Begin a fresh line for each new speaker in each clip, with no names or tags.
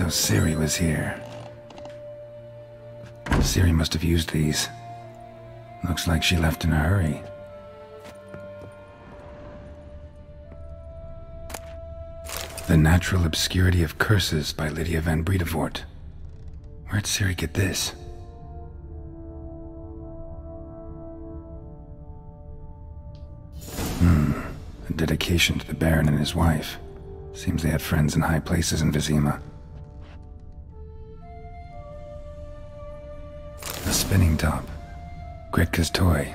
So Ciri was here. Ciri must have used these. Looks like she left in a hurry. The Natural Obscurity of Curses by Lydia van Bredevoort. Where'd Ciri get this? Hmm. A dedication to the Baron and his wife. Seems they had friends in high places in Vizima. Top. Gretka's toy.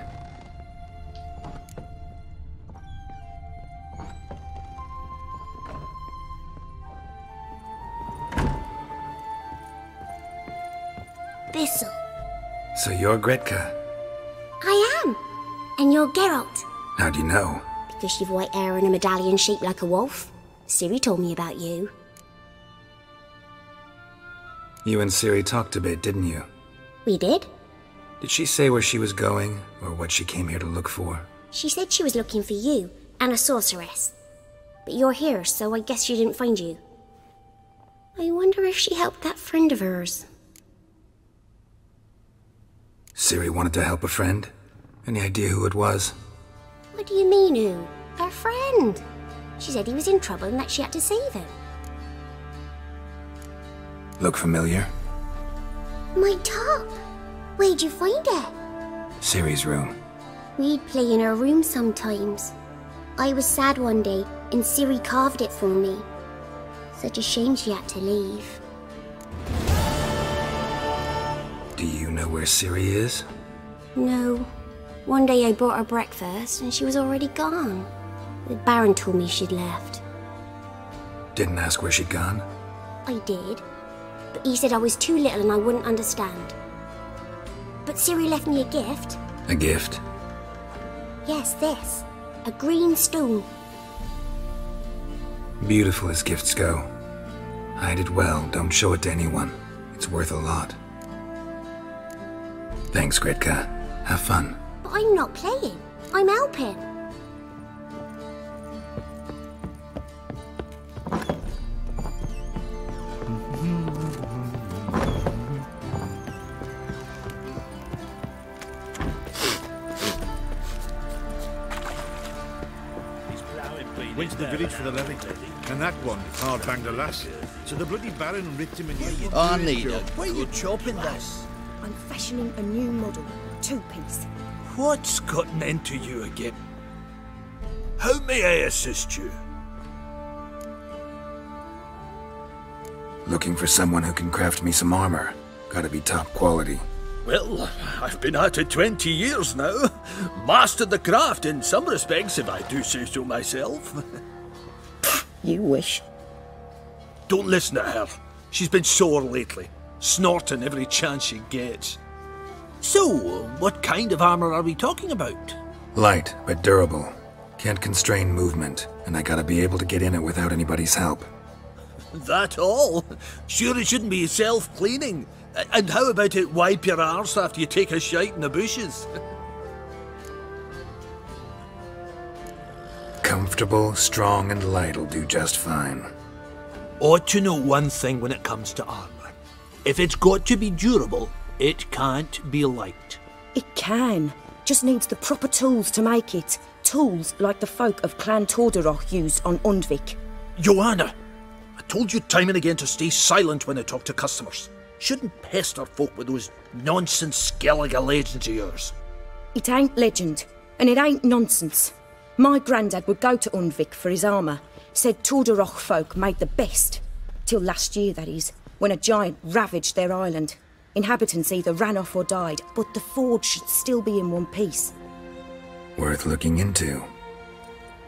Thistle.
So you're Gretka.
I am. And you're Geralt.
How do you know?
Because you've white hair and a medallion shaped like a wolf. Ciri told me about you.
You and Ciri talked a bit, didn't you?
We did.
Did she say where she was going, or what she came here to look for?
She said she was looking for you and a sorceress. But you're here, so I guess she didn't find you. I wonder if she helped that friend of hers.
Ciri wanted to help a friend? Any idea who it was?
What do you mean, who? Her friend. She said he was in trouble and that she had to save him.
Look familiar?
My top. Where'd you find it?
Ciri's room.
We'd play in her room sometimes. I was sad one day, and Ciri carved it for me. Such a shame she had to leave.
Do you know where Ciri is?
No. One day I brought her breakfast, and she was already gone. The Baron told me she'd left.
Didn't ask where she'd gone?
I did. But he said I was too little and I wouldn't understand. But Ciri left me a gift.
A gift?
Yes, this. A green stone.
Beautiful as gifts go. Hide it well, don't show it to anyone. It's worth a lot. Thanks, Gretka. Have fun.
But I'm not playing. I'm helping.
The village for the levy. And that one hard banged a lass. So the bloody Baron ripped him a new
Oh, Nina, why are you chopping this?
I'm fashioning a new model, two-piece.
What's gotten into you again? How may I assist you?
Looking for someone who can craft me some armor. Gotta be top quality.
Well, I've been at it 20 years now. Mastered the craft in some respects, if I do say so myself.
You wish.
Don't listen to her. She's been sore lately, snorting every chance she gets. So, what kind of armor are we talking about?
Light, but durable. Can't constrain movement, and I gotta be able to get in it without anybody's help.
That all? Sure it shouldn't be self-cleaning. And how about it wipe your arse after you take a shite in the bushes?
Comfortable, strong, and light'll do just fine.
Ought to know one thing when it comes to armor. If it's got to be durable, it can't be light.
It can. Just needs the proper tools to make it. Tools like the folk of Clan Tordarroch used on Undvik.
Joanna, I told you time and again to stay silent when I talk to customers. Shouldn't pester folk with those nonsense Skellige legends of yours.
It ain't legend, and it ain't nonsense. My granddad would go to Undvik for his armour. Said Tordarroch folk made the best. Till last year, that is, when a giant ravaged their island. Inhabitants either ran off or died, but the forge should still be in one piece.
Worth looking into.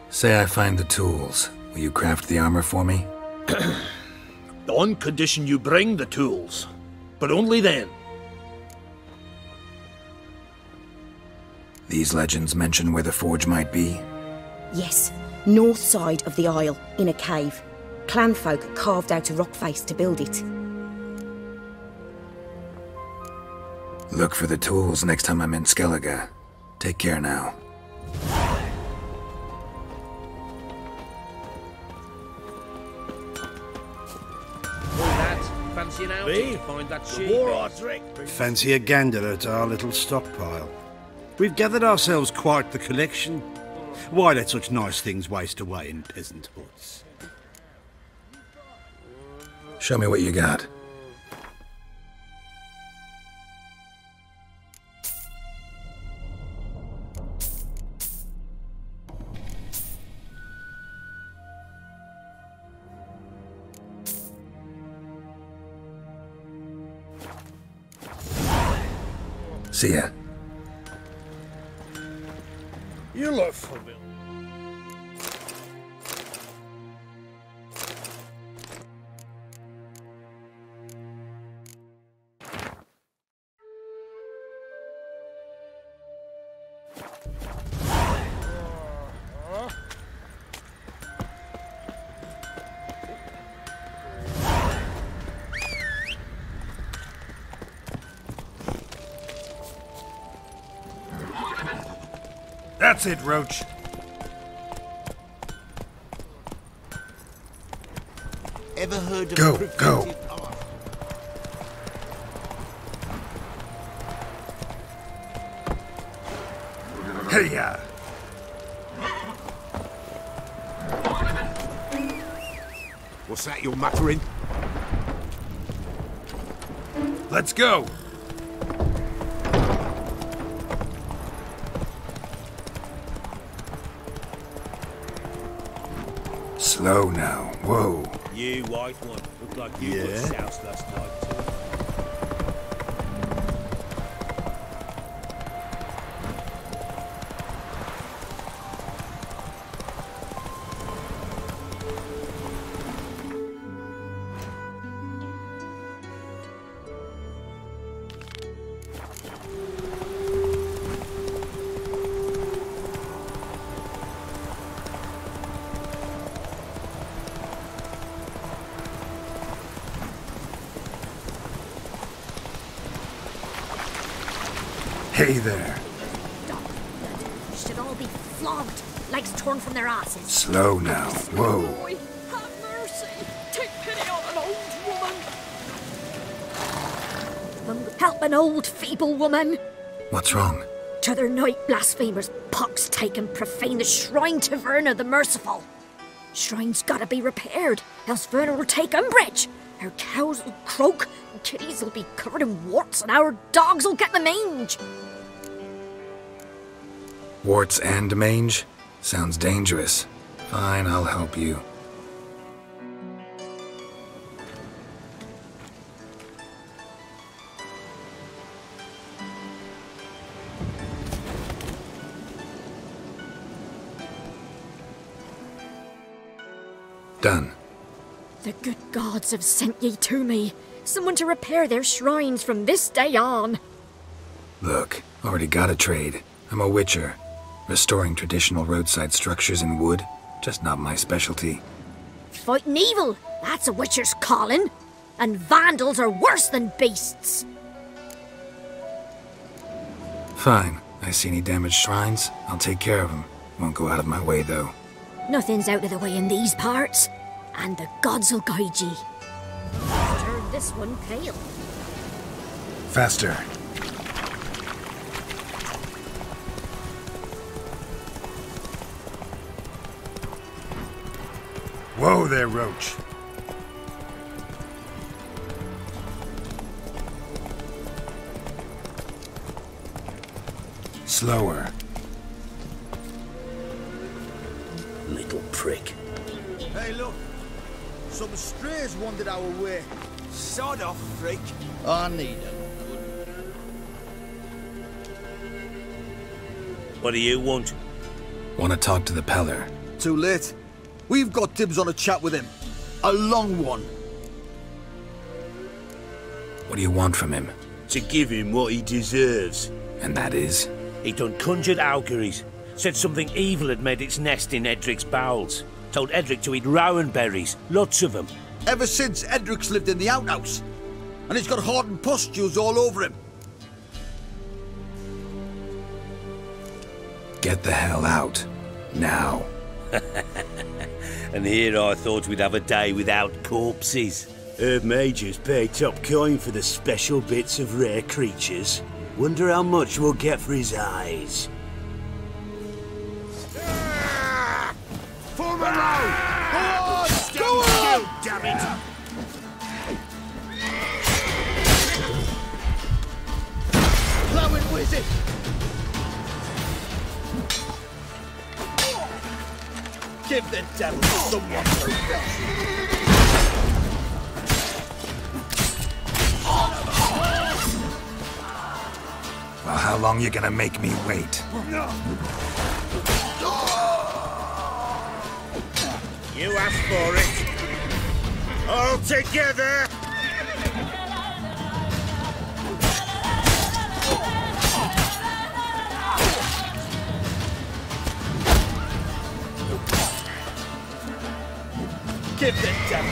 Say I find the tools. Will you craft the armor for me?
On condition you bring the tools. But only then.
These legends mention where the forge might be.
Yes, north side of the isle, in a cave. Clanfolk carved out a rock face to build it.
Look for the tools next time I'm in Skellige. Take care now.
Fancy an outing
Me?
to find that
The war? Artrick.
Fancy a gander at our little stockpile. We've gathered ourselves quite the collection. Why let such nice things waste away in peasant huts?
Show me what you got. See ya.
You look for
That's it, Roach.
Ever heard of
Go, go.
art?
Hey, ya!
What's that you're muttering?
Let's go!
Slow now. Whoa.
You white one. Look like you got
Yeah?
soused last night too.
Hey there.
Should all be flogged, legs torn from their asses.
Slow now. Whoa.
Boy, have mercy. Take pity on an old woman. Help an old, feeble woman.
What's wrong?
T'other night, blasphemers, pox take and profane the shrine to Verna the Merciful. Shrine's gotta be repaired, else Verna will take umbrage. Our cows will croak, and kitties will be covered in warts, and our dogs will get the mange.
Warts and mange? Sounds dangerous. Fine, I'll help you. Done.
The good gods have sent ye to me. Someone to repair their shrines from this day on.
Look, already got a trade. I'm a witcher. Restoring traditional roadside structures in wood, just not my specialty.
Fighting evil, that's a witcher's calling. And vandals are worse than beasts.
Fine. I see any damaged shrines, I'll take care of them. Won't go out of my way, though.
Nothing's out of the way in these parts, and the gods will guide ye. Turn this one pale.
Faster.
Whoa there, Roach.
Slower.
Little prick.
Hey, look. Some strays wandered our way. Sod off, freak.
I need it.
What do you want?
Want to talk to the Peller?
Too late. We've got dibs on a chat with him. A long one.
What do you want from him?
To give him what he deserves.
And that is?
He done conjured auguries. Said something evil had made its nest in Edric's bowels. Told Edric to eat rowan berries, lots of them.
Ever since Edric's lived in the outhouse. And he's got hardened pustules all over him.
Get the hell out. Now.
And here I thought we'd have a day without corpses. Herb Majors pay top coin for the special bits of rare creatures. Wonder how much we'll get for his eyes.
Form a row! Ah! Go on! Go on! Damn it! Plowing wizard! Give the devil someone to.
Well, how long you gonna make me wait?
You asked for it. All together! Give the devil.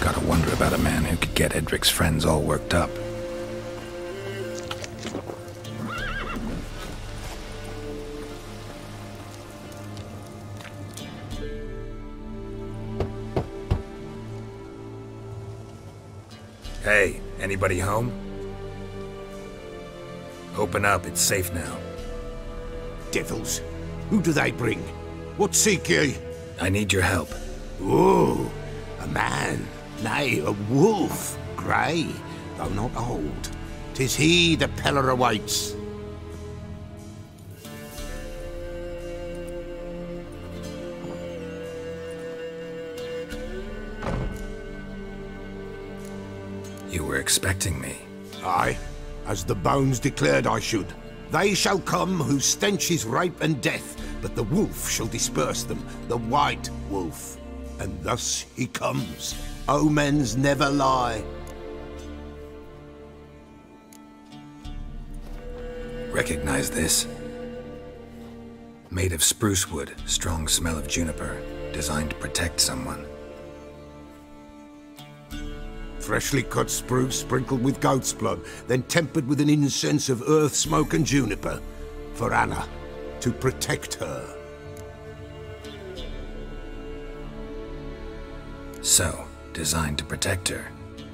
Gotta wonder about a man who could get Edric's friends all worked up. Hey, anybody home? Open up, it's safe now.
Devils. Who do they bring? What seek ye?
I need your help.
Oh, a man. Nay, a wolf. Grey, though not old. Tis he the Peller awaits.
Expecting me.
Aye, as the bones declared I should. They shall come whose stench is rape and death, but the wolf shall disperse them, the white wolf. And thus he comes. Omens never lie.
Recognize this? Made of spruce wood, strong smell of juniper, designed to protect someone.
Freshly cut spruce sprinkled with goat's blood, then tempered with an incense of earth, smoke, and juniper. For Anna, to protect her.
So, designed to protect her.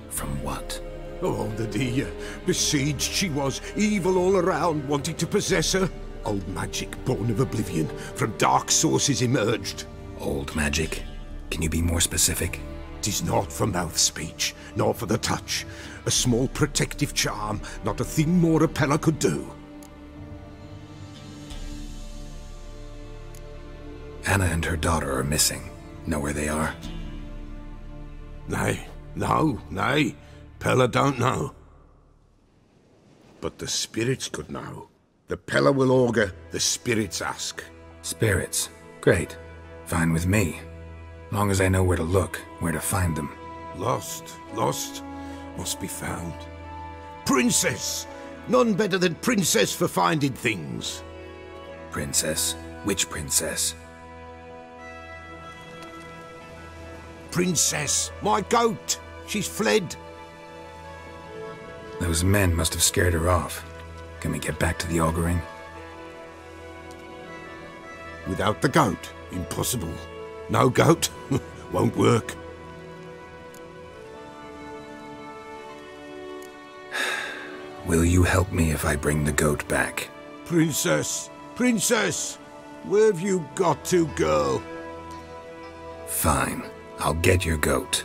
From what?
Oh, the dear. Uh, besieged she was, evil all around, wanting to possess her. Old magic born of oblivion, from dark sources emerged.
Old magic? Can you be more specific?
Tis not for mouth speech, nor for the touch. A small protective charm, not a thing more Apella could do.
Anna and her daughter are missing. Know where they are?
Nay, no, nay. Peller don't know. But the spirits could know. The Peller will augur, the spirits ask.
Spirits. Great. Fine with me. Long as I know where to look, where to find them.
Lost, lost, must be found. Princess! None better than Princess for finding things.
Princess? Which princess?
Princess, my goat! She's fled.
Those men must have scared her off. Can we get back to the auguring?
Without the goat, impossible. No goat, won't work.
Will you help me if I bring the goat back?
Princess, princess! Where have you got to, girl?
Fine. I'll get your goat.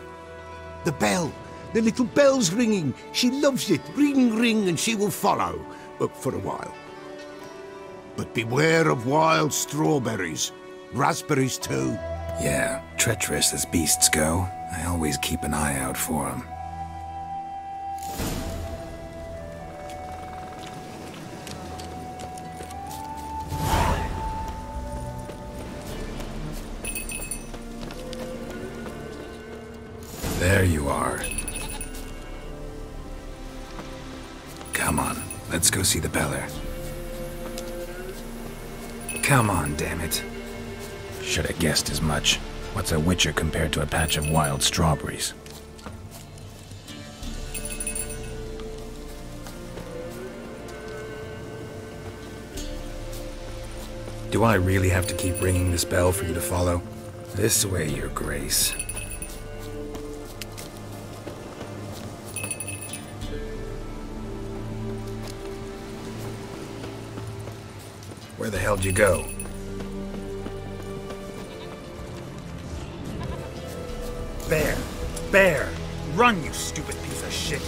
The bell! The little bell's ringing. She loves it. Ring, ring, and she will follow. But for a while. But beware of wild strawberries. Raspberries, too.
Yeah, treacherous as beasts go. I always keep an eye out for them. There you are. Come on, let's go see the Peller. Come on, damn it. Should have guessed as much. What's a witcher compared to a patch of wild strawberries? Do I really have to keep ringing this bell for you to follow? This way, your grace. Where the hell'd you go?
Bear! Run, you stupid piece of shit!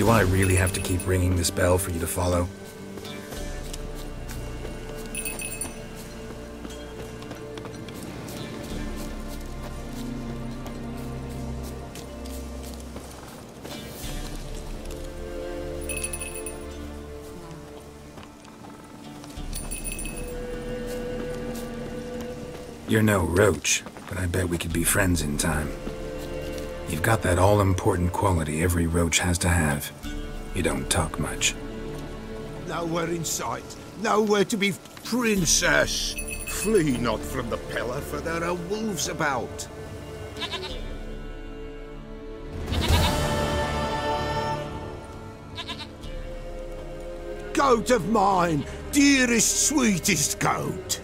Do I really have to keep ringing this bell for you to follow? You're no roach, but I bet we could be friends in time. You've got that all-important quality every roach has to have. You don't talk much.
Nowhere in sight. Nowhere to be princess. Flee not from the pillar, for there are wolves about. Goat of mine, dearest, sweetest goat.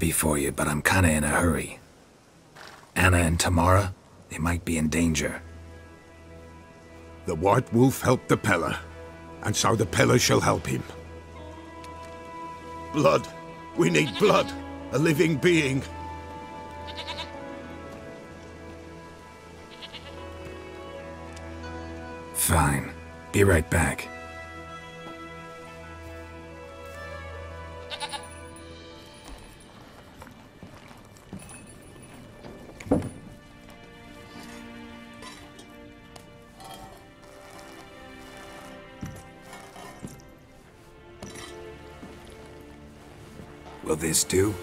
Happy for you, but I'm kinda in a hurry. Anna and Tamara, they might be in danger.
The White Wolf helped the Peller, and so the Peller shall help him. Blood. We need blood. A living being.
Fine. Be right back. This do?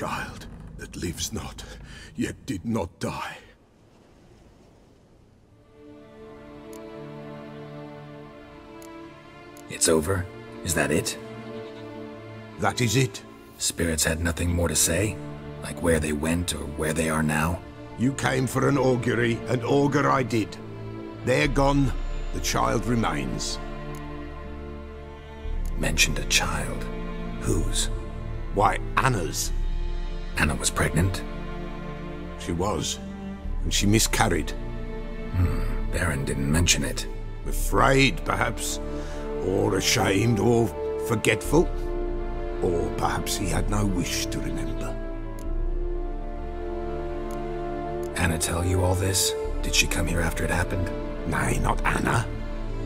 Child
that lives not, yet did not die.
It's over? Is that it?
That is it.
Spirits had nothing more to say? Like where they went or where they are now?
You came for an augury, and augur I did. They're gone, the child remains.
Mentioned a child. Whose?
Why, Anna's.
Anna was pregnant?
She was, and she miscarried.
Hmm, Baron didn't mention it.
Afraid, perhaps, or ashamed, or forgetful. Or perhaps he had no wish to remember.
Anna tell you all this? Did she come here after it happened?
Nay, not anna Anna.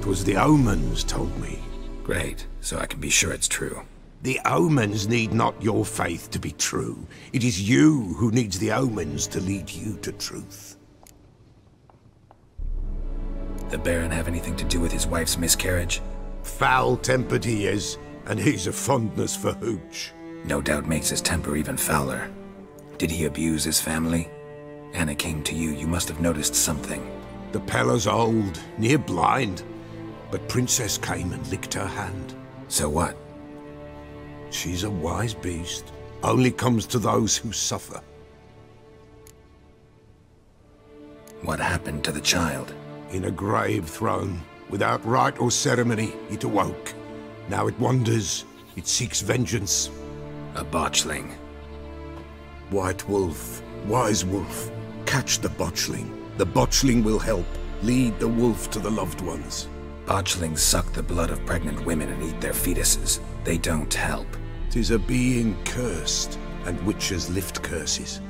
'Twas the omens told me.
Great, so I can be sure it's true.
The omens need not your faith to be true. It is you who needs the omens to lead you to truth.
The Baron have anything to do with his wife's miscarriage?
Foul-tempered he is, and he's a fondness for hooch.
No doubt makes his temper even fouler. Did he abuse his family? Anna came to you, you must have noticed something.
The Peller's old, near blind, but Princess came and licked her hand.
So what?
She's a wise beast. Only comes to those who suffer.
What happened to the child?
In a grave thrown. Without rite or ceremony, it awoke. Now it wanders. It seeks vengeance.
A botchling.
White Wolf. Wise Wolf. Catch the botchling. The botchling will help. Lead the wolf to the loved ones.
Botchlings suck the blood of pregnant women and eat their fetuses. They don't help.
Tis a being cursed, and witches lift curses.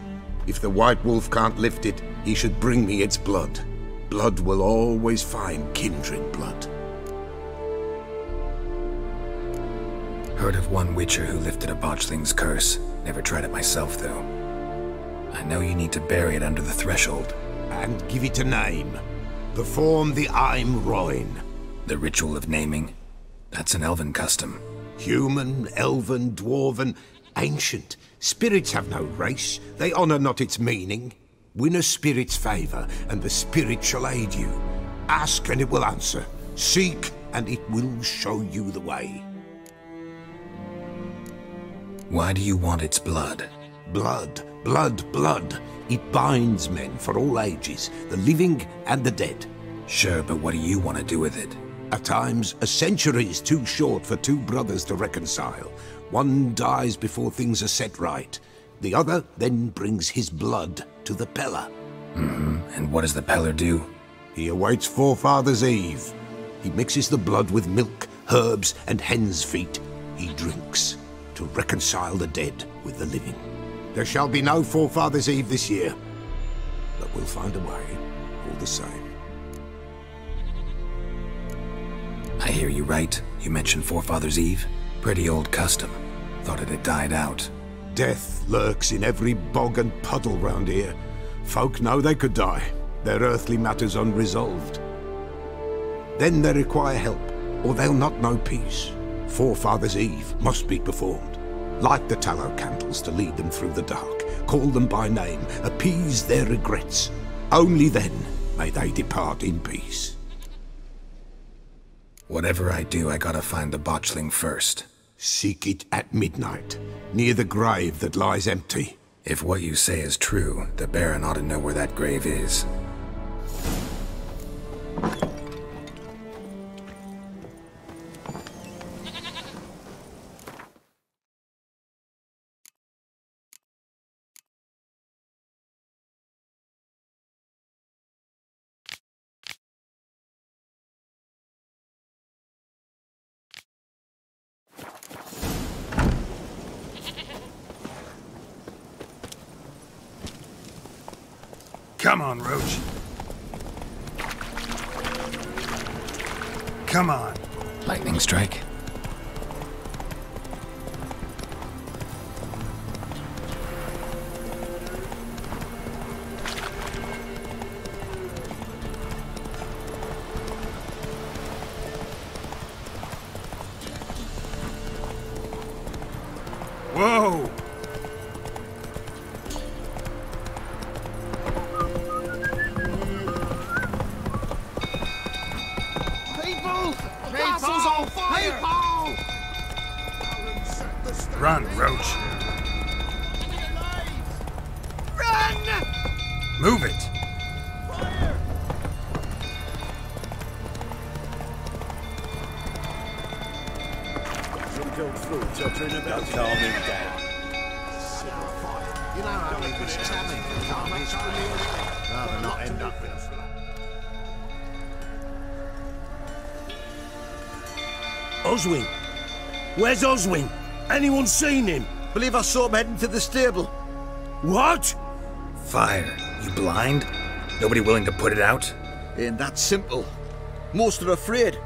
If the White Wolf can't lift it, he should bring me its blood. Blood will always find kindred blood.
Heard of one witcher who lifted a botchling's curse. Never tried it myself, though. I know you need to bury it under the threshold.
And give it a name. Perform the Aim Roin.
The ritual of naming? That's an elven custom.
Human, elven, dwarven, ancient. Spirits have no race. They honor not its meaning. Win a spirit's favor, and the spirit shall aid you. Ask, and it will answer. Seek, and it will show you the way.
Why do you want its blood?
Blood, blood, blood. It binds men for all ages, the living and the dead.
Sure, but what do you want to do with it?
At times, a century is too short for two brothers to reconcile. One dies before things are set right. The other then brings his blood to the Peller.
Mm-hmm. And what does the Peller do?
He awaits Forefather's Eve. He mixes the blood with milk, herbs, and hen's feet. He drinks to reconcile the dead with the living. There shall be no Forefather's Eve this year, but we'll find a way, all the same.
I hear you right. You mentioned Forefather's Eve? Pretty old custom. Thought it had died out.
Death lurks in every bog and puddle round here. Folk know they could die, their earthly matters unresolved. Then they require help, or they'll not know peace. Forefather's Eve must be performed. Light the tallow candles to lead them through the dark. Call them by name. Appease their regrets. Only then may they depart in peace.
Whatever I do, I gotta find the botchling first.
Seek it at midnight, near the grave that lies empty.
If what you say is true, the Baron ought to know where that grave is.
Come on, Roach. Come on.
Lightning strike?
Where's Oswin? Anyone seen him?
Believe I saw him heading to the stable.
What?
Fire. You blind? Nobody willing to put it out?
Ain't that simple. Most are afraid.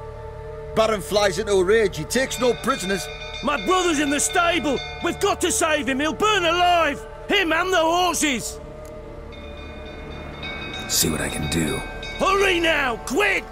Baron flies into a rage. He takes no prisoners.
My brother's in the stable! We've got to save him! He'll burn alive! Him and the horses!
See what I can do.
Hurry now! Quick!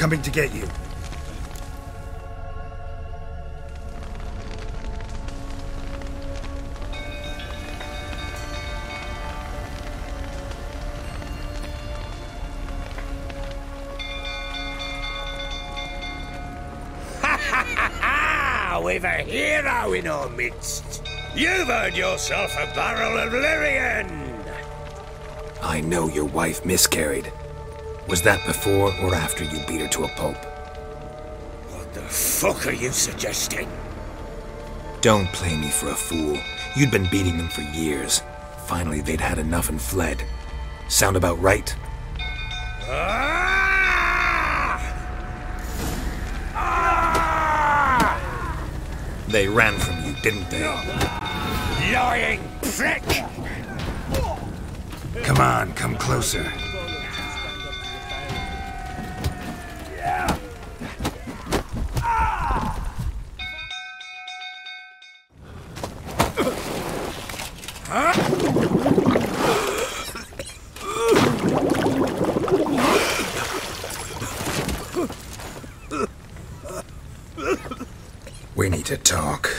Coming to get you.
Ah, we've a hero in our midst. You've earned yourself a barrel of Lyrian.
I know your wife miscarried. Was that before or after you beat her to a pulp?
What the fuck are you suggesting?
Don't play me for a fool. You'd been beating them for years. Finally, they'd had enough and fled. Sound about right?
Ah!
They ran from you, didn't they?
Lying prick!
Come on, come closer. We need to talk.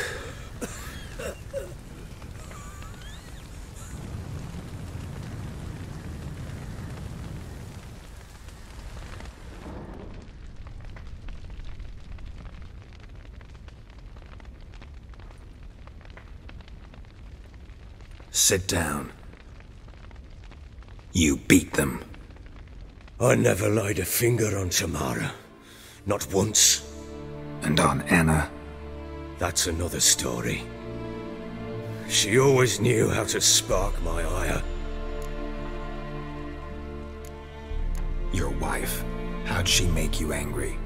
Sit down. You beat them.
I never laid a finger on Tamara. Not once.
And on Anna.
That's another story. She always knew how to spark my ire.
Your wife. How'd she make you angry?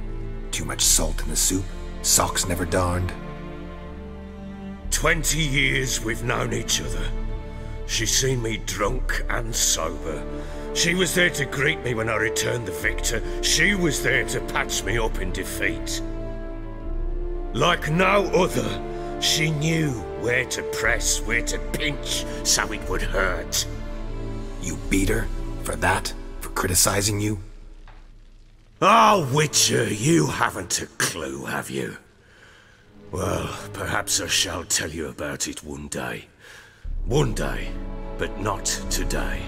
Too much salt in the soup? Socks never darned?
Twenty years we've known each other. She's seen me drunk and sober. She was there to greet me when I returned the victor. She was there to patch me up in defeat. Like no other, she knew where to press, where to pinch, so it would hurt.
You beat her? For that? For criticizing you?
Ah, Witcher, you haven't a clue, have you? Well, perhaps I shall tell you about it one day. One day, but not today.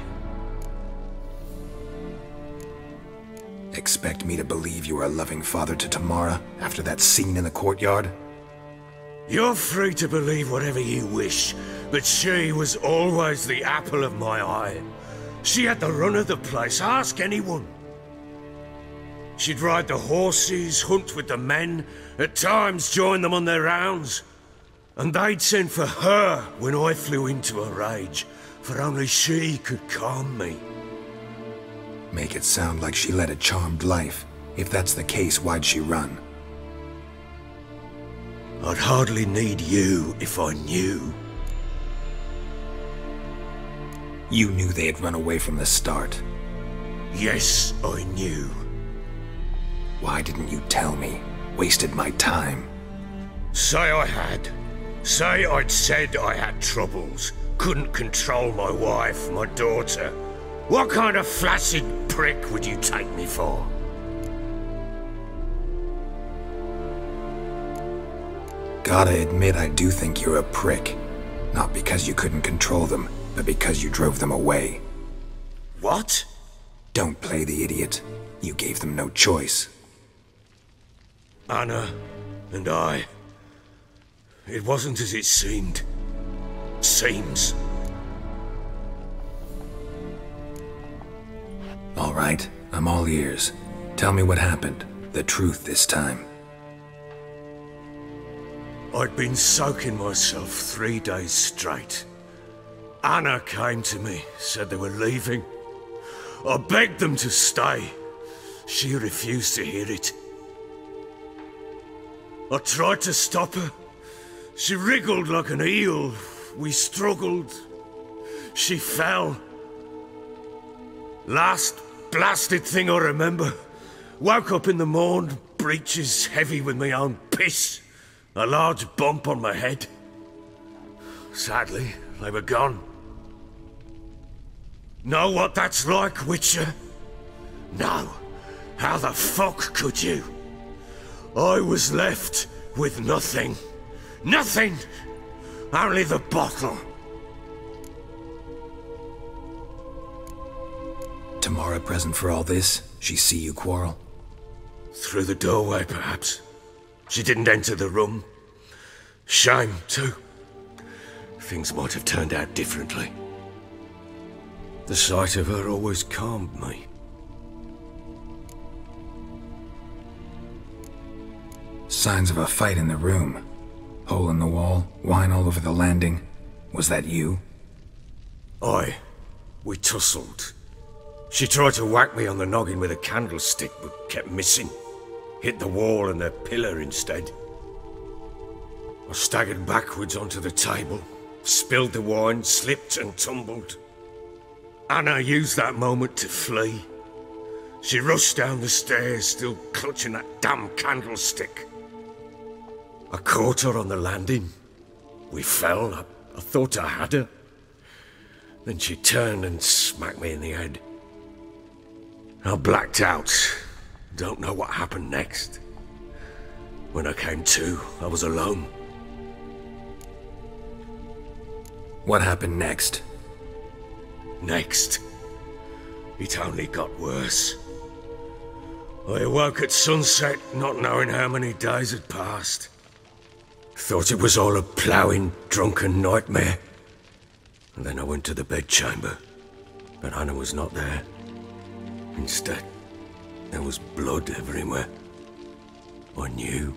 Expect me to believe you are a loving father to Tamara after that scene in the courtyard?
You're free to believe whatever you wish, but she was always the apple of my eye. She had the run of the place, ask anyone. She'd ride the horses, hunt with the men, at times join them on their rounds. And they'd send for her when I flew into a rage, for only she could calm me.
Make it sound like she led a charmed life. If that's the case, why'd she run?
I'd hardly need you if I knew.
You knew they had run away from the start.
Yes, I knew.
Why didn't you tell me? Wasted my time.
Say I had. Say I'd said I had troubles. couldn't control my wife, my daughter, what kind of flaccid prick would you take me for?
Gotta admit, I do think you're a prick. Not because you couldn't control them, but because you drove them away.
What?
Don't play the idiot. You gave them no choice.
Anna and I. It wasn't as it seemed. Seems.
All right, I'm all ears. Tell me what happened. The truth this time.
I'd been soaking myself three days straight. Anna came to me, said they were leaving. I begged them to stay. She refused to hear it. I tried to stop her. She wriggled like an eel. We struggled. She fell. Last blasted thing I remember. Woke up in the morn, breeches heavy with my own piss. A large bump on my head. Sadly, they were gone. Know what that's like, Witcher? No. How the fuck could you? I was left with nothing. Nothing! Only the bottle.
Tamara present for all this? She see you quarrel?
Through the doorway, perhaps. She didn't enter the room. Shame, too. Things might have turned out differently. The sight of her always calmed me.
Signs of a fight in the room. Hole in the wall, wine all over the landing. Was that you?
Aye. We tussled. She tried to whack me on the noggin with a candlestick, but kept missing. Hit the wall and the pillar instead. I staggered backwards onto the table, spilled the wine, slipped and tumbled. Anna used that moment to flee. She rushed down the stairs, still clutching that damn candlestick. I caught her on the landing. We fell. I, I thought I had her. Then she turned and smacked me in the head. I blacked out. Don't know what happened next. When I came to, I was alone.
What happened next?
Next, it only got worse. I awoke at sunset, not knowing how many days had passed. Thought it was all a ploughing, drunken nightmare. And then I went to the bedchamber, but Anna was not there. Instead, there was blood everywhere. I knew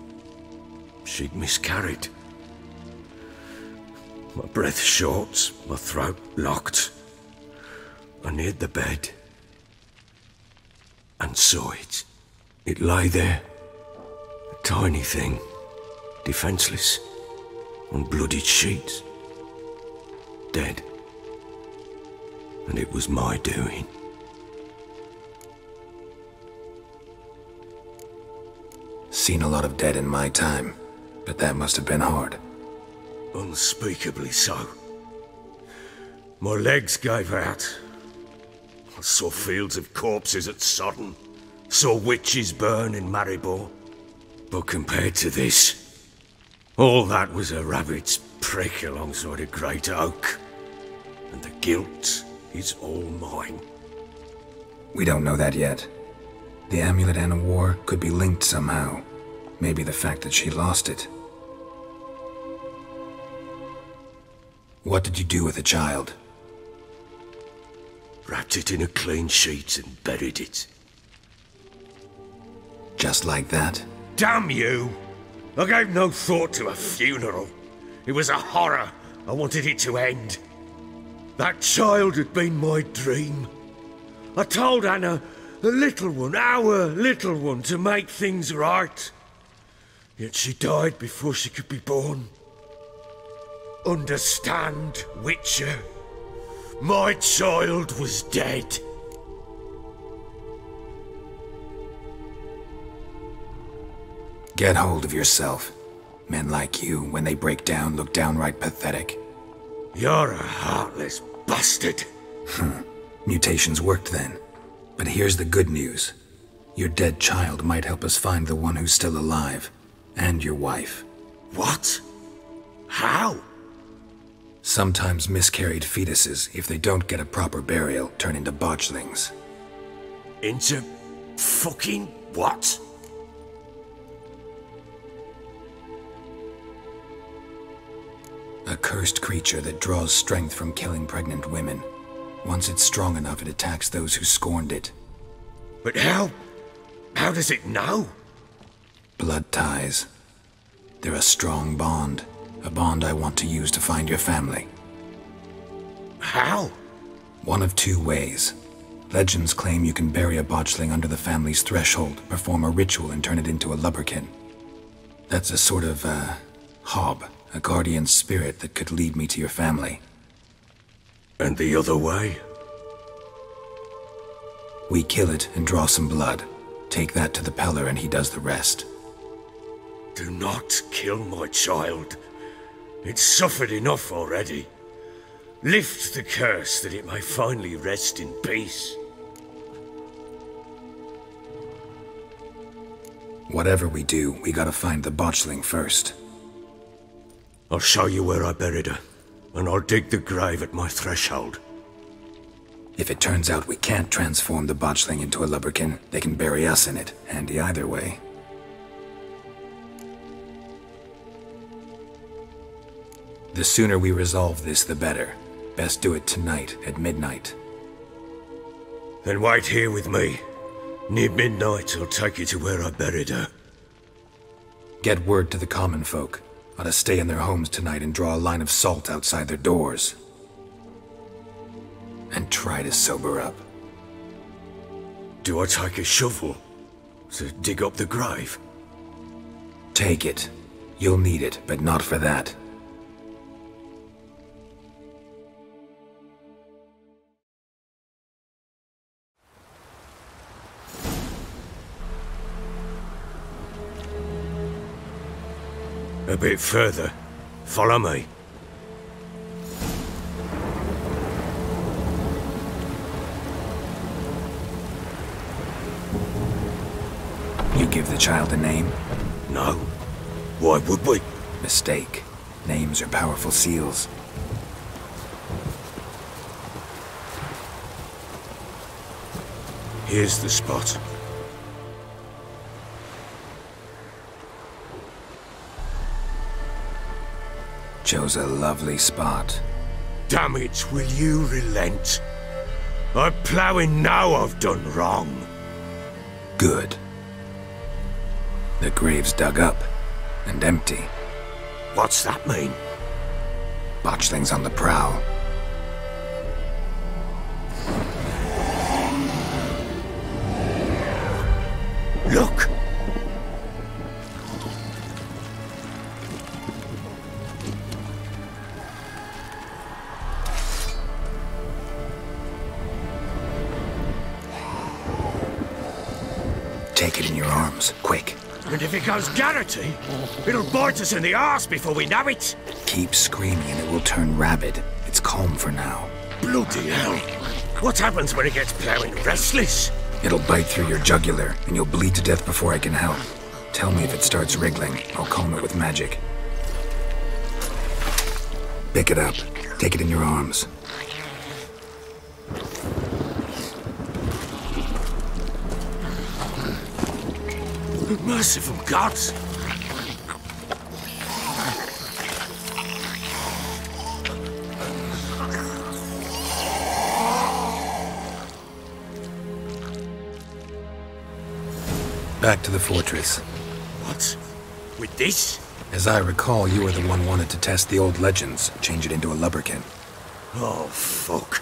she'd miscarried. My breath short, my throat locked. I neared the bed and saw it. It lay there, a tiny thing, defenseless, on bloodied sheets, dead. And it was my doing.
Seen a lot of dead in my time, but that must have been hard.
Unspeakably so. My legs gave out. I saw fields of corpses at Sodden. Saw witches burn in Maribor. But compared to this, all that was a rabbit's prick alongside a great oak. And the guilt is all mine.
We don't know that yet. The amulet and a war could be linked somehow. Maybe the fact that she lost it. What did you do with the child?
Wrapped it in a clean sheet and buried it.
Just like that?
Damn you! I gave no thought to a funeral. It was a horror. I wanted it to end. That child had been my dream. I told Anna, the little one, our little one, to make things right. Yet she died before she could be born. Understand, Witcher? My child was dead.
Get hold of yourself. Men like you, when they break down, look downright pathetic.
You're a heartless bastard. Hmm.
Mutations worked then. But here's the good news. Your dead child might help us find the one who's still alive. And your wife.
What? How?
Sometimes miscarried fetuses, if they don't get a proper burial, turn into botchlings.
Into fucking what?
A cursed creature that draws strength from killing pregnant women. Once it's strong enough, it attacks those who scorned it.
But how? How does it know?
Blood ties. They're a strong bond. A bond I want to use to find your family.
How?
One of two ways. Legends claim you can bury a botchling under the family's threshold, perform a ritual, and turn it into a lubberkin. That's a sort of, uh, hob, a guardian spirit that could lead me to your family.
And the other way?
We kill it and draw some blood. Take that to the Peller and he does the rest.
Do not kill my child. It's suffered enough already. Lift the curse that it may finally rest in peace.
Whatever we do, we gotta find the botchling first.
I'll show you where I buried her, and I'll dig the grave at my threshold.
If it turns out we can't transform the botchling into a lubberkin, they can bury us in it. Handy either way. The sooner we resolve this, the better. Best do it tonight, at midnight.
Then wait here with me. Near midnight, I'll take you to where I buried her.
Get word to the common folk. Ought to stay in their homes tonight and draw a line of salt outside their doors. And try to sober up.
Do I take a shovel to dig up the grave?
Take it. You'll need it, but not for that.
A bit further. Follow me.
You give the child a name?
No. Why would we?
Mistake. Names are powerful seals.
Here's the spot.
Chose a lovely spot.
Damn it, will you relent? I'm ploughing now I've done wrong.
Good. The grave's dug up and empty.
What's that mean?
Botchling's on the prowl.
Look! It'll bite us in the arse before we know it.
Keep screaming and it will turn rabid. It's calm for now.
Bloody hell. What happens when it gets ploughing restless?
It'll bite through your jugular, and you'll bleed to death before I can help. Tell me if it starts wriggling. I'll calm it with magic. Pick it up. Take it in your arms.
Merciful gods!
Back to the fortress.
What? With this?
As I recall, you were the one wanted to test the old legends, change it into a lubberkin.
Oh, fuck.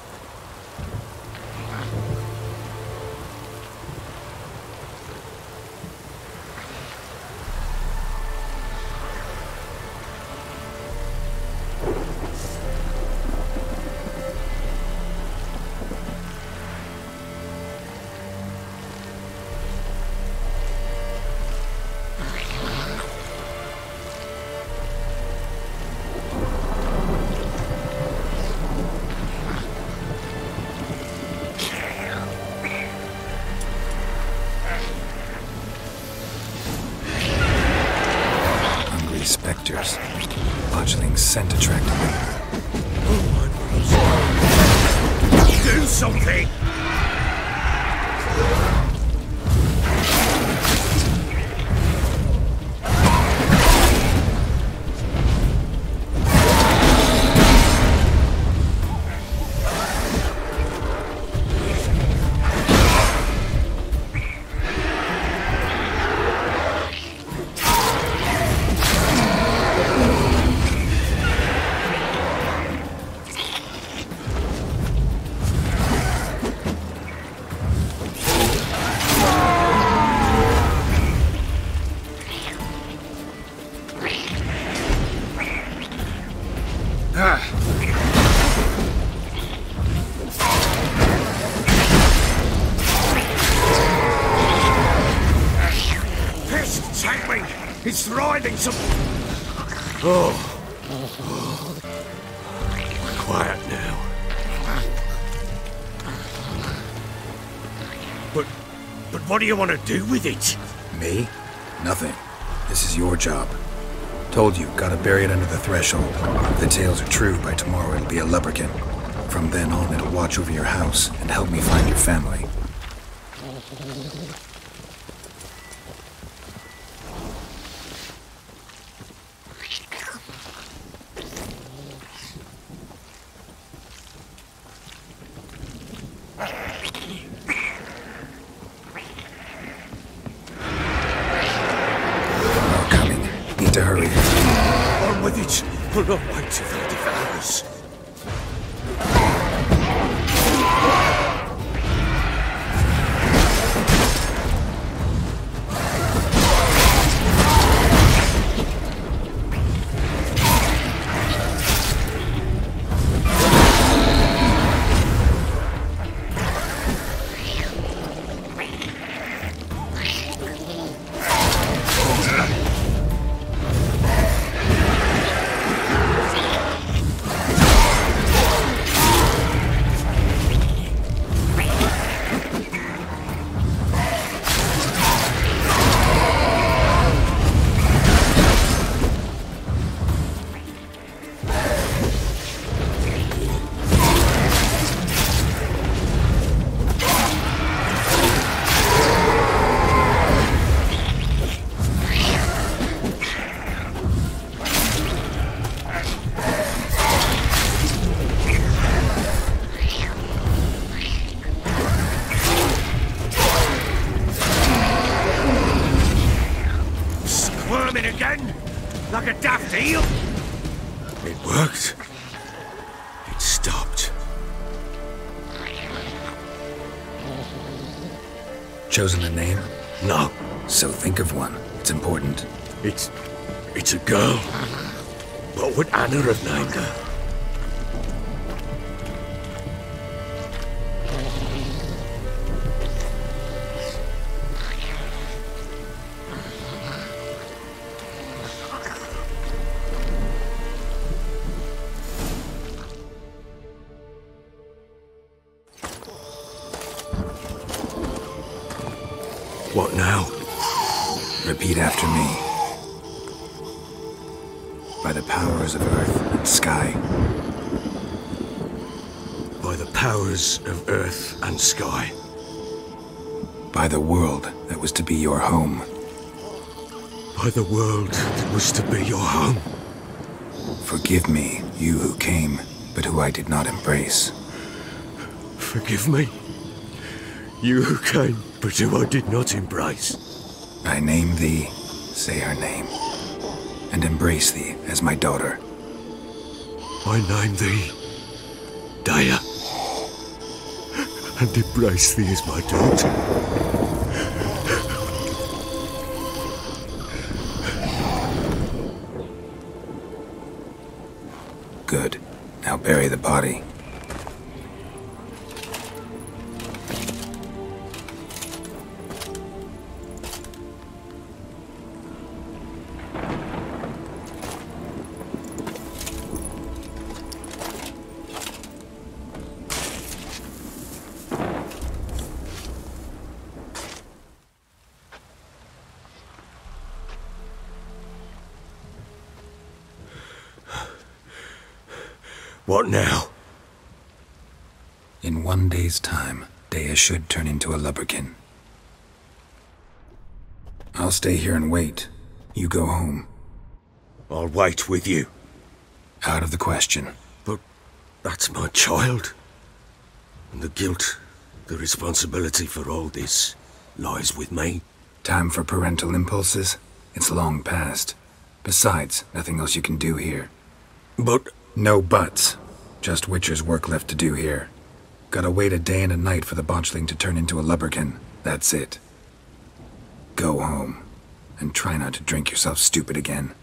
Detectors. Botchling's scent attracted me.
Do something! You want to do with it?
Me? Nothing. This is your job. Told you, gotta bury it under the threshold. If the tales are true, by tomorrow it'll be a lubberkin. From then on, it'll watch over your house and help me find your family. More coming. Need to hurry.
On with it! We'll not wait till Squirming again? Like a daft eel? It worked. It stopped.
Chosen a name?
No.
So think of one. It's important.
It's... it's a girl. What would Anna have named her?
The world that was to be your home. Forgive me, you who came, but who I did not embrace.
Forgive me. You who came, but who I did not embrace.
I name thee, say her name, and embrace thee as my daughter.
I name thee Daya. And embrace thee as my daughter.
Bury the body. Stay here and wait. You go home.
I'll wait with you.
Out of the question.
But that's my child. And the guilt, the responsibility for all this lies with me.
Time for parental impulses? It's long past. Besides, nothing else you can do here.
But...
No buts. Just Witcher's work left to do here. Gotta wait a day and a night for the botchling to turn into a lubberkin. That's it. Go home. And try not to drink yourself stupid again.